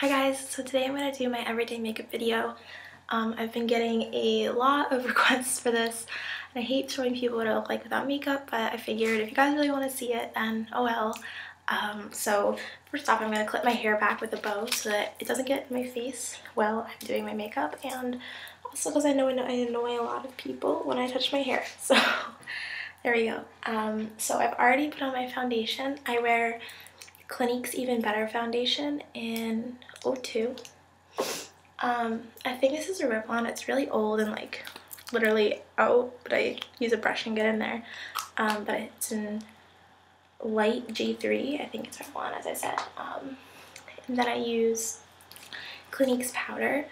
Hi guys, so today I'm going to do my everyday makeup video. Um, I've been getting a lot of requests for this and I hate showing people what I look like without makeup but I figured if you guys really want to see it then oh well. Um, so first off I'm going to clip my hair back with a bow so that it doesn't get in my face while I'm doing my makeup and also because I know I annoy a lot of people when I touch my hair. So there we go. Um, so I've already put on my foundation. I wear Clinique's Even Better Foundation in 02. Um, I think this is a Revlon. It's really old and like literally out, but I use a brush and get in there. Um, but it's in light G3. I think it's Revlon, as I said. Um, and then I use Clinique's powder.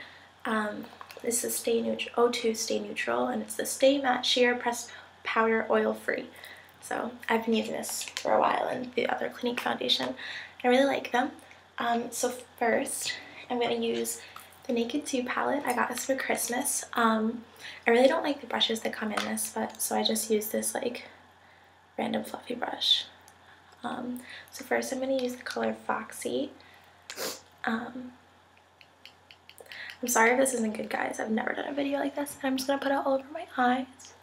Um, this is Stay Neutral, O2 Stay Neutral, and it's the Stay Matte Sheer Pressed Powder Oil Free. So I've been using this for a while and the other Clinique foundation. I really like them. Um, so first, I'm going to use the Naked 2 palette. I got this for Christmas. Um, I really don't like the brushes that come in this, but so I just use this like random fluffy brush. Um, so first I'm going to use the color Foxy. Um, I'm sorry if this isn't good, guys. I've never done a video like this. I'm just going to put it all over my eyes.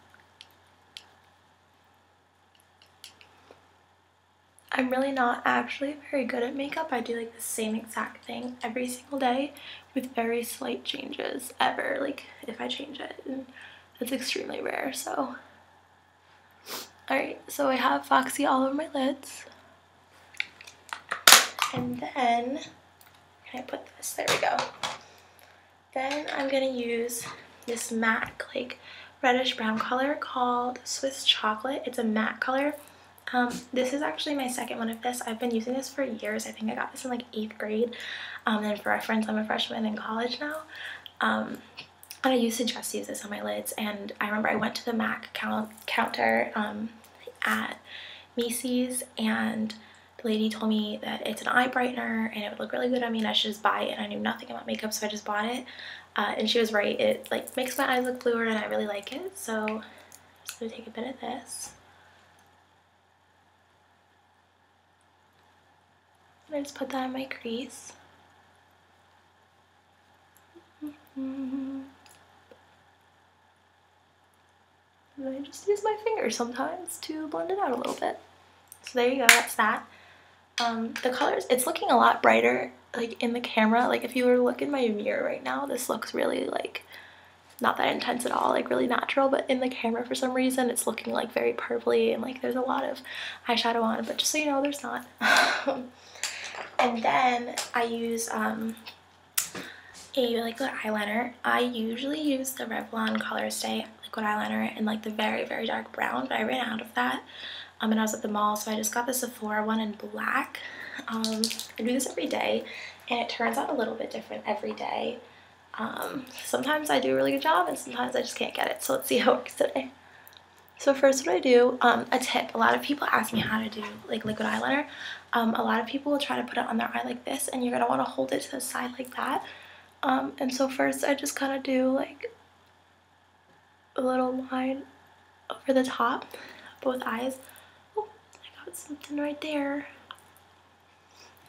I'm really not actually very good at makeup. I do like the same exact thing every single day with very slight changes ever, like if I change it. And that's extremely rare, so. Alright, so I have Foxy all over my lids. And then, can I put this? There we go. Then I'm gonna use this matte, like reddish brown color called Swiss Chocolate. It's a matte color. Um, this is actually my second one of this. I've been using this for years. I think I got this in like 8th grade. Um, and for reference, I'm a freshman in college now. Um, and I used to just use this on my lids. And I remember I went to the MAC count counter um, at Macy's and the lady told me that it's an eye brightener and it would look really good on me and I should just buy it. And I knew nothing about makeup, so I just bought it. Uh, and she was right. It like makes my eyes look bluer and I really like it. So I'm just gonna take a bit of this. I just put that in my crease. And I just use my fingers sometimes to blend it out a little bit. So there you go, that's that. Um, the colors, it's looking a lot brighter like in the camera. Like if you were to look in my mirror right now, this looks really like not that intense at all, like really natural, but in the camera for some reason it's looking like very purpley and like there's a lot of eyeshadow on, but just so you know, there's not. And then I use um, a liquid eyeliner. I usually use the Revlon Colorstay liquid eyeliner in like the very, very dark brown, but I ran out of that. Um, and I was at the mall, so I just got the Sephora one in black. Um, I do this every day, and it turns out a little bit different every day. Um, sometimes I do a really good job, and sometimes I just can't get it. So let's see how it works today. So first what I do, um, a tip, a lot of people ask me how to do like liquid eyeliner. Um, a lot of people will try to put it on their eye like this and you're going to want to hold it to the side like that. Um, and so first I just kind of do like a little line over the top, both eyes. Oh, I got something right there.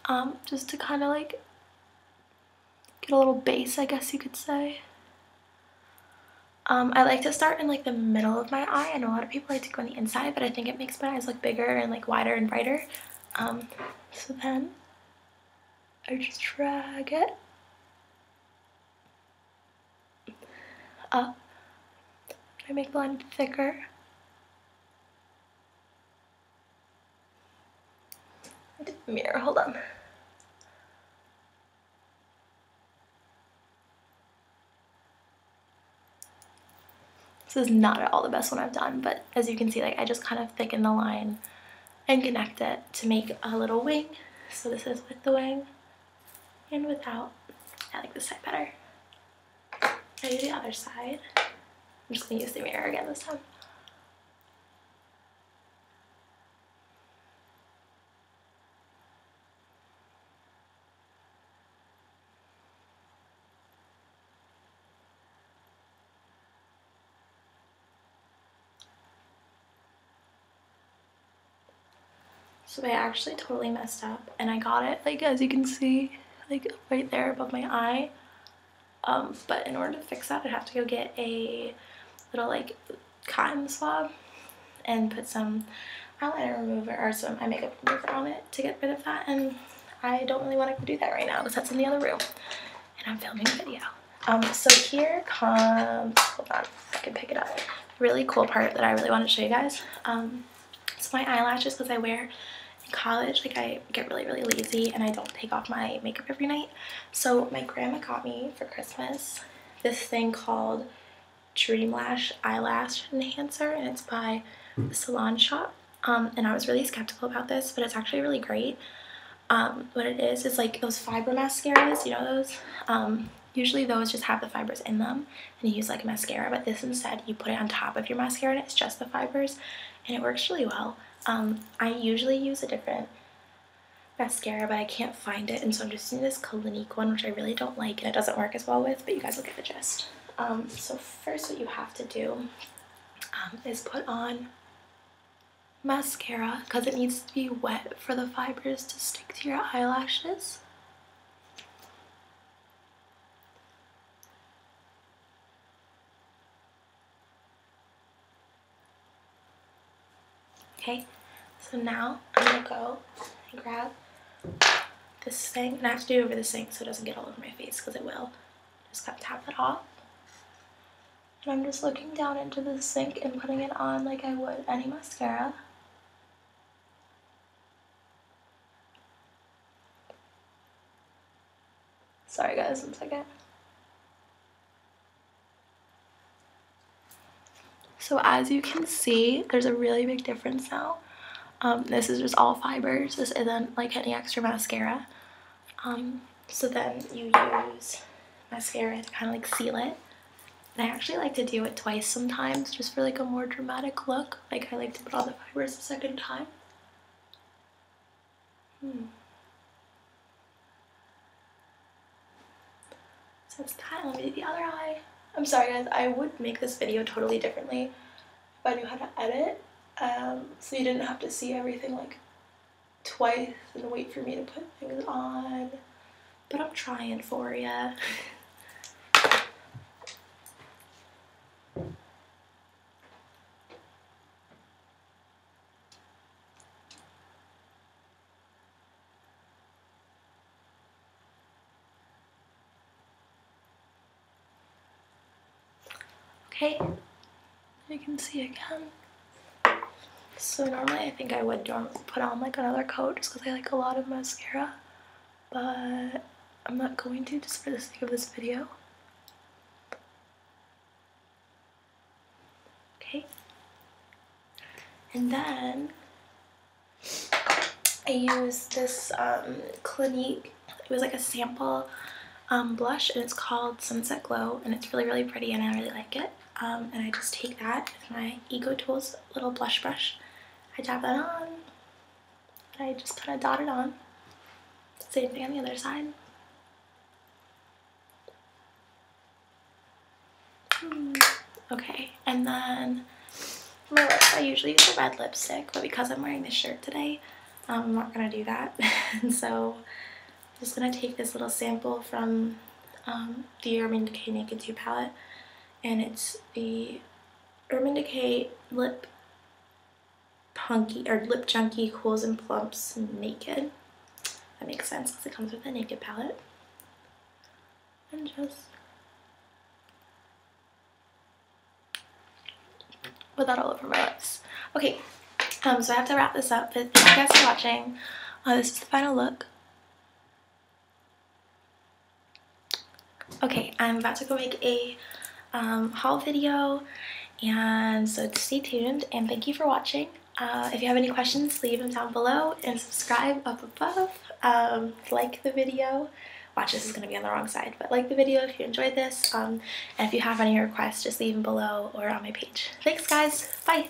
Um, just to kind of like get a little base, I guess you could say. Um, I like to start in like the middle of my eye. I know a lot of people like to go on the inside, but I think it makes my eyes look bigger and like wider and brighter. Um, so then I just drag it up. I make the line thicker. Mirror, hold on. This is not at all the best one I've done, but as you can see, like I just kind of thicken the line and connect it to make a little wing. So this is with the wing and without. I like this side better. I do the other side. I'm just gonna use the mirror again this time. So I actually totally messed up and I got it, like as you can see, like right there above my eye. Um, but in order to fix that, I'd have to go get a little like cotton swab and put some eyeliner remover or some eye makeup remover on it to get rid of that. And I don't really want to do that right now because that's in the other room and I'm filming a video. Um, so here comes, hold on, I can pick it up. Really cool part that I really want to show you guys. Um, it's my eyelashes because I wear college, like I get really, really lazy and I don't take off my makeup every night. So my grandma got me for Christmas this thing called Dream Lash Eyelash Enhancer and it's by the Salon Shop. Um, and I was really skeptical about this, but it's actually really great. Um, what it is is like those fiber mascaras, you know those? Um, usually those just have the fibers in them and you use like a mascara, but this instead you put it on top of your mascara and it's just the fibers and it works really well. Um, I usually use a different mascara, but I can't find it, and so I'm just using this Clinique one, which I really don't like, and it doesn't work as well with, but you guys will get the gist. Um, so first what you have to do um, is put on mascara, because it needs to be wet for the fibers to stick to your eyelashes. Okay, so now I'm gonna go and grab this thing, and I have to do it over the sink so it doesn't get all over my face because it will. Just gotta tap it off. And I'm just looking down into the sink and putting it on like I would any mascara. Sorry guys, one second. So as you can see, there's a really big difference now. Um, this is just all fibers. This isn't like any extra mascara. Um, so then you use mascara to kind of like seal it. And I actually like to do it twice sometimes just for like a more dramatic look. Like I like to put all the fibers a second time. Hmm. So it's of, let do the other eye. I'm sorry guys, I would make this video totally differently if I knew how to edit. Um, so you didn't have to see everything like twice and wait for me to put things on. But I'm trying for ya. Okay, you can see again. So normally I think I would put on like another coat just because I like a lot of mascara, but I'm not going to just for the sake of this video. Okay. And then I use this um, Clinique, it was like a sample um, blush and it's called Sunset Glow and it's really really pretty and I really like it. Um, and I just take that with my EcoTools little blush brush. I dab that on. And I just kind of dot it on. Same thing on the other side. Hmm, okay, and then my lips, I usually use a red lipstick, but because I'm wearing this shirt today, um, I'm not going to do that. and so I'm just going to take this little sample from um, the Urban Decay Naked 2 palette and it's the Urban Decay Lip Punky or Lip Junkie Cools and Plumps Naked. That makes sense because it comes with a naked palette. And just put that all over my lips. Okay, um, so I have to wrap this up, but thank you guys for watching. Uh, this is the final look. Okay, I'm about to go make a um, haul video and so stay tuned and thank you for watching. Uh, if you have any questions, leave them down below and subscribe up above. Um, like the video. Watch, this is going to be on the wrong side, but like the video if you enjoyed this. Um, and if you have any requests, just leave them below or on my page. Thanks, guys. Bye.